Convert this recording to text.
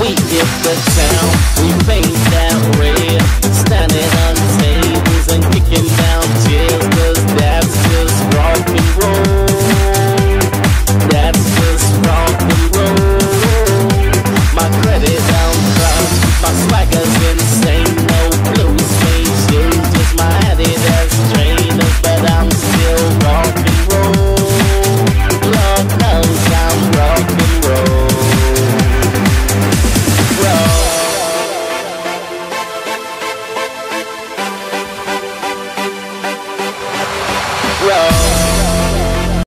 We hit the town, we paint that red Standing on tables and kicking down that's just rock and roll. That's just rock and roll. My credit my swagger's insane. road